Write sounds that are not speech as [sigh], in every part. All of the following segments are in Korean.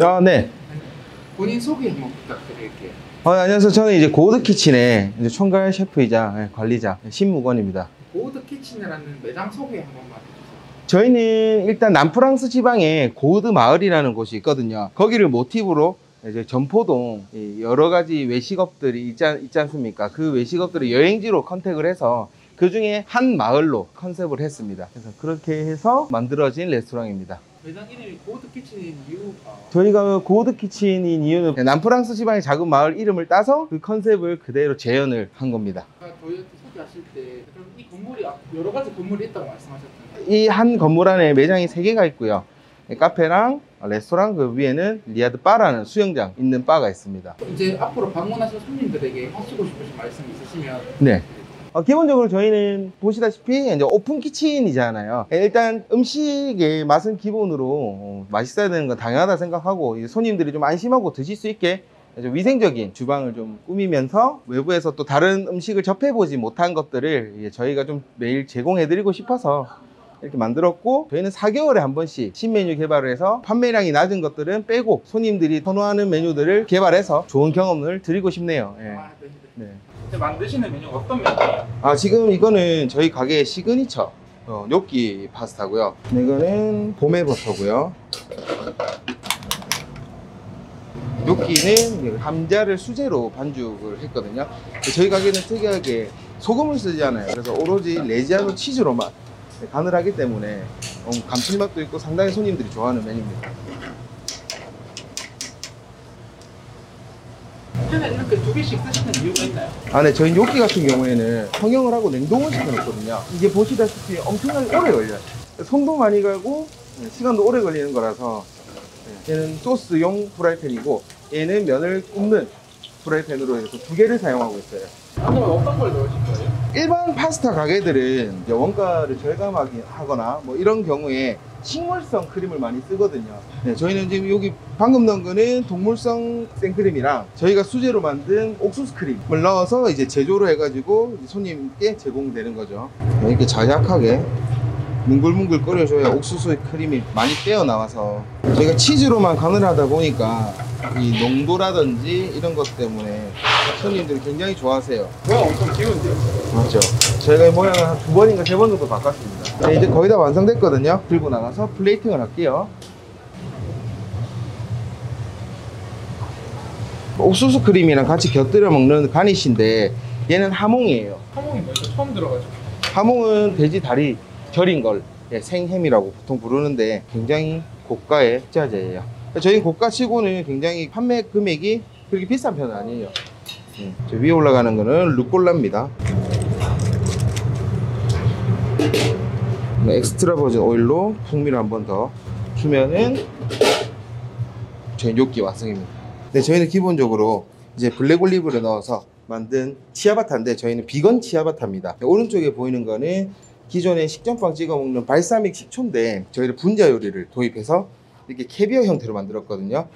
ああね。5人送迎にも送ったっけ、 어, 안녕하세요. 저는 이제 고드 키친의 이제 총괄 셰프이자 예, 관리자 신무건입니다. 고드 키친이라는 매장 소개 한 번만 해주세요. 저희는 일단 남프랑스 지방에 고드 마을이라는 곳이 있거든요. 거기를 모티브로 이제 점포동 이 여러 가지 외식업들이 있지, 않, 있지 않습니까? 그 외식업들을 여행지로 컨택을 해서 그 중에 한 마을로 컨셉을 했습니다. 그래서 그렇게 해서 만들어진 레스토랑입니다. 매장 이름이 고드 키친인 이유가 저희가 고드 키친인 이유는 남프랑스 지방의 작은 마을 이름을 따서 그 컨셉을 그대로 재현을 한 겁니다. 아까 저희한테 소개하실 때 그럼 이 건물이 앞- 여러 가지 건물이 있다고 말씀하셨잖아요. 이 한 건물 안에 매장이 세 개가 있고요. 카페랑 레스토랑 그 위에는 리아드 바라는 수영장 있는 바가 있습니다. 이제 앞으로 방문하실 손님들에게 하시고 싶으신 말씀 있으시면 네. 어, 기본적으로 저희는 보시다시피 이제 open kitchen이잖아요. 일단 음식의 맛은 기본으로 어, 맛있어야 되는 건 당연하다 생각하고 이 손님들이 좀 안심하고 드실 수 있게 좀 위생적인 주방을 좀 꾸미면서 외부에서 또 다른 음식을 접해보지 못한 것들을 저희가 좀 매일 제공해드리고 싶어서 이렇게 만들었고 저희는 4개월에 한 번씩 신메뉴 개발을 해서 판매량이 낮은 것들은 빼고 손님들이 선호하는 메뉴들을 개발해서 좋은 경험을 드리고 싶네요. 예. 아, 네. 만드시는 메뉴가 어떤 메뉴예요? 아 지금 이거는 저희 가게의 시그니처 어, 뇨끼 파스타고요. 이거는 봄에 버터고요. 뇨끼는 감자를 수제로 반죽을 했거든요. 저희 가게는 특이하게 소금을 쓰지 않아요. 그래서 오로지 레지아노 치즈로만 간을 하기 때문에 어, 감칠맛도 있고 상당히 손님들이 좋아하는 메뉴입니다. 하나 이렇게 두 개씩 쓰시는 이유가 있나요? 아, 네, 저희 요끼 같은 경우에는 성형을 하고 냉동을 시켜놓거든요. 이게 보시다시피 엄청나게 오래 걸려요. 손도 많이 가고 네, 시간도 오래 걸리는 거라서 네, 얘는 소스용 프라이팬이고 얘는 면을 굽는 프라이팬으로 해서 두 개를 사용하고 있어요. 그러면 어떤 걸 넣으실 거예요? 일반 파스타 가게들은 원가를 절감하게 하거나 뭐 이런 경우에 식물성 크림을 많이 쓰거든요. 네, 저희는 지금 여기 방금 넣은 거는 동물성 생크림이랑 저희가 수제로 만든 옥수수 크림을 넣어서 이제 제조를 해가지고 손님께 제공되는 거죠. 네, 이렇게 자작하게 뭉글뭉글 끓여줘야 옥수수 크림이 많이 떼어 나와서 저희가 치즈로만 간을 하다 보니까 이 농도라든지 이런 것 때문에 손님들이 굉장히 좋아하세요. 뭐야 엄청 귀여운데요? 맞죠. 저희가 이 모양을 한 두 번인가 세 번 정도 바꿨습니다. 네, 이제 거의 다 완성됐거든요. 들고 나가서 플레이팅을 할게요. 옥수수 크림이랑 같이 곁들여 먹는 가니쉬인데 얘는 하몽이에요. 하몽이 뭐죠? 처음 들어가지고 하몽은 돼지 다리 절인 걸 예, 생햄이라고 보통 부르는데 굉장히 고가의 식자재예요. 저희 고가치고는 굉장히 판매 금액이 그렇게 비싼 편은 아니에요. 예, 저 위에 올라가는 거는 루꼴라입니다. 네, 엑스트라 버진 오일로 풍미를 한 번 더 주면은 저희 요끼 완성입니다. 네, 저희는 기본적으로 이제 블랙 올리브를 넣어서 만든 치아바타인데 저희는 비건 치아바타입니다. 네, 오른쪽에 보이는 거는 기존에 식전빵 찍어 먹는 발사믹 식초인데 저희를 분자 요리를 도입해서 이렇게 캐비어 형태로 만들었거든요.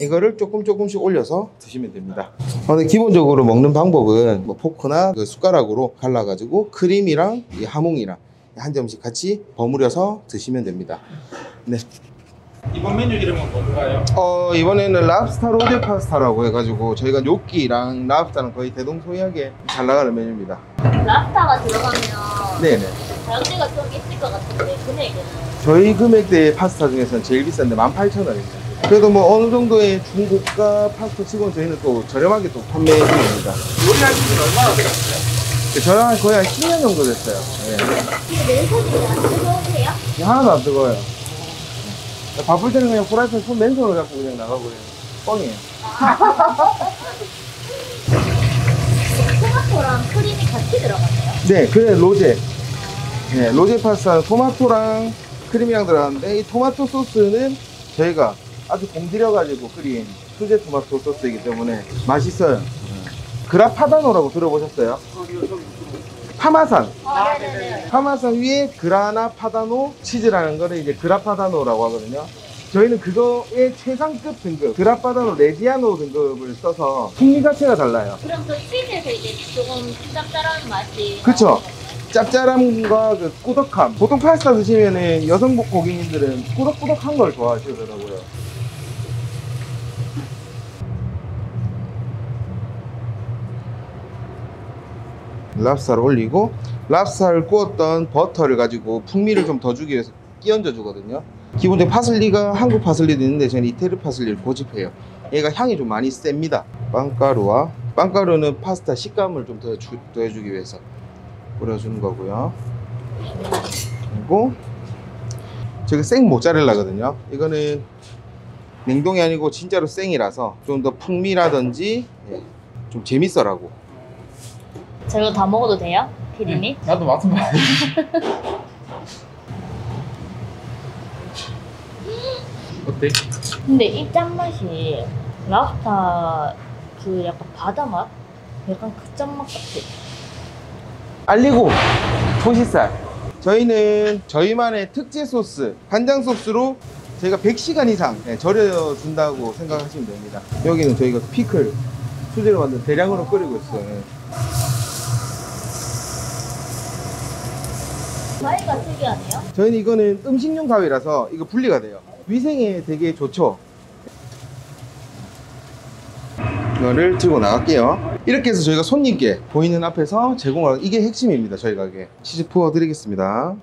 이거를 조금 조금씩 올려서 드시면 됩니다. 어, 근데 기본적으로 먹는 방법은 뭐 포크나 그 숟가락으로 갈라가지고 크림이랑 이 하몽이랑 한 점씩 같이 버무려서 드시면 됩니다. 네. 이번 메뉴 이름은 뭔가요? 어, 이번에는 랍스타 로제 파스타라고 해가지고 저희가 요끼랑 랍스타는 거의 대동소이하게 잘 나가는 메뉴입니다. 랍스타가 들어가면 네네. 가격대가 좀 있을 것 같은데 금액은 저희 금액대 파스타 중에서는 제일 비싼데 18,000원입니다. 그래도 뭐 어느 정도의 중고가 파스타 치고는 저희는 또 저렴하게 또 판매해 드립니다. 요리하신 지 얼마나 되셨어요? 저랑 한 거의 한 10년 정도 됐어요. 예. 이게 맨손이 안 뜨거우세요? 하나도 안 뜨거워요. 바쁠 때는 그냥 프라이팬 손 맨손으로 잡고 그냥 나가버려요. 뻥이에요. 토마토랑 크림이 같이 들어가네요. 네, 그래 로제. 네, 로제 파스타는 토마토랑 크림이랑 들어가는데 이 토마토 소스는 저희가 아주 공들여가지고 끓인 수제 토마토 소스이기 때문에 맛있어요. 네. 그라파다노라고 들어보셨어요? 파마산. 아, 네네네. 파마산 위에 그라나 파다노 치즈라는 거를 이제 그라파다노라고 하거든요. 저희는 그거의 최상급 등급 그라파다노 레지아노 등급을 써서 풍미 자체가 달라요. 그럼 그 치즈에서 이제 조금 짭짤한 맛이. 그쵸. 나오는? 짭짤함과 그 꾸덕함. 보통 파스타 드시면은 여성 고객님들은 꾸덕꾸덕한 걸 좋아하시더라고요. 랍스타를 올리고 랍스타를 구웠던 버터를 가지고 풍미를 좀 더 주기 위해서 끼얹어 주거든요. 기본적으로 파슬리가 한국 파슬리도 있는데 저는 이태리 파슬리를 고집해요. 얘가 향이 좀 많이 셉니다. 빵가루와 빵가루는 파스타 식감을 좀 더 더해주기 위해서 뿌려주는 거고요. 그리고 저게 생 모짜렐라거든요. 이거는 냉동이 아니고 진짜로 생이라서 좀 더 풍미라든지 예, 좀 재밌어라고. 저 이거 다 먹어도 돼요? 피디님? 나도 맛은 봐야 돼. [laughs] 어때? 근데 이 짠맛이 랍스타 그 약간 바다 맛? 약간 그 짠맛 같아. 알리고 토시살. 저희는 저희만의 특제 소스, 간장 소스로 저희가 100시간 이상 예, 절여준다고 생각하시면 됩니다. 여기는 저희가 피클 수제로 만든 대량으로 끓이고 있어요. 예. 가위가 특이하네요. 저희는 이거는 음식용 가위라서 이거 분리가 돼요. 위생에 되게 좋죠. 이거를 들고 나갈게요. 이렇게 해서 저희가 손님께 보이는 앞에서 제공하는 이게 핵심입니다. 저희 가게 치즈 부어 드리겠습니다.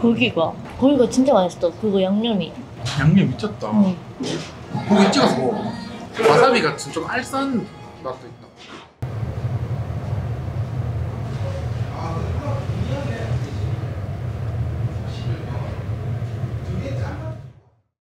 고기가 고기가 진짜 맛있어. 그리고 양념이. 양념 미쳤다. 음. 고기 찍어서 먹어. 와사비 같은 좀 알싸한 맛도 있다.